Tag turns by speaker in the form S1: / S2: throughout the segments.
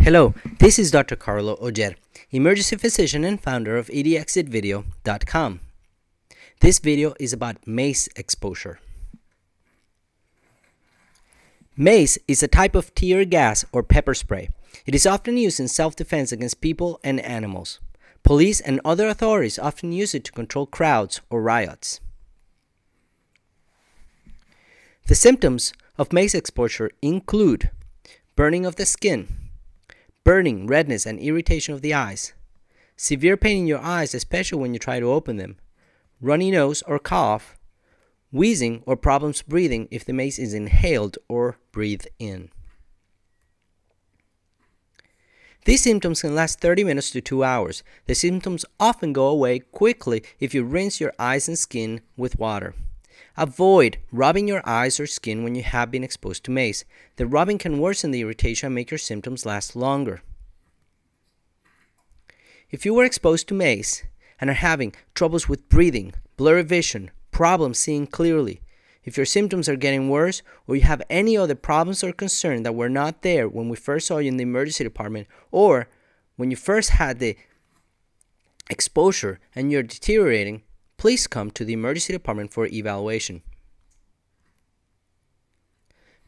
S1: Hello, this is Dr. Carlo Oller, emergency physician and founder of edexitvideo.com. This video is about mace exposure. Mace is a type of tear gas or pepper spray. It is often used in self-defense against people and animals. Police and other authorities often use it to control crowds or riots. The symptoms of mace exposure include burning of the skin, burning, redness, and irritation of the eyes, severe pain in your eyes, especially when you try to open them, runny nose or cough, wheezing or problems breathing if the mace is inhaled or breathed in. These symptoms can last 30 minutes to 2 hours. The symptoms often go away quickly if you rinse your eyes and skin with water. Avoid rubbing your eyes or skin when you have been exposed to mace. The rubbing can worsen the irritation and make your symptoms last longer. If you were exposed to mace and are having troubles with breathing, blurry vision, problems seeing clearly, if your symptoms are getting worse or you have any other problems or concerns that were not there when we first saw you in the emergency department or when you first had the exposure and you're deteriorating, please come to the emergency department for evaluation.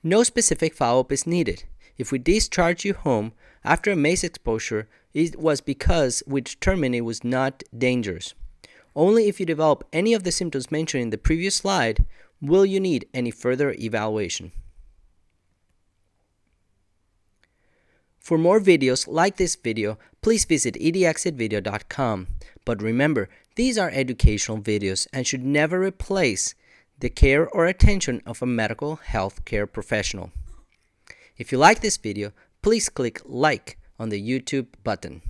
S1: No specific follow-up is needed. If we discharge you home after a mace exposure, it was because we determined it was not dangerous. Only if you develop any of the symptoms mentioned in the previous slide will you need any further evaluation. For more videos like this video, please visit edexitvideo.com. But remember, these are educational videos and should never replace the care or attention of a medical health care professional. If you like this video, please click like on the YouTube button.